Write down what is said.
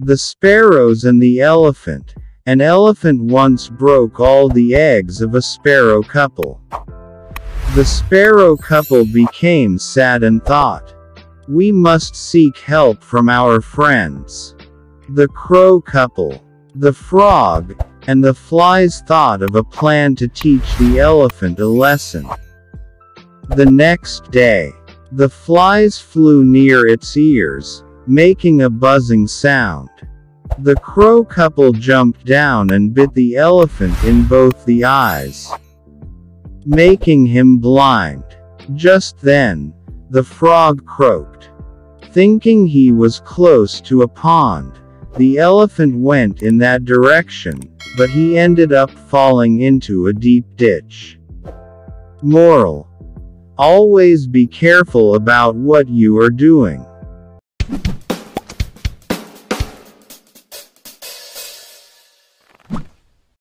The sparrows and the elephant. An elephant once broke all the eggs of a sparrow couple. The sparrow couple became sad and thought, We must seek help from our friends. The crow couple, the frog, and the flies thought of a plan to teach the elephant a lesson. The next day, the flies flew near its ears, making a buzzing sound. The crow couple jumped down and bit the elephant in both the eyes, making him blind. Just then, the frog croaked. Thinking he was close to a pond, the elephant went in that direction, but he ended up falling into a deep ditch. Moral. Always be careful about what you are doing.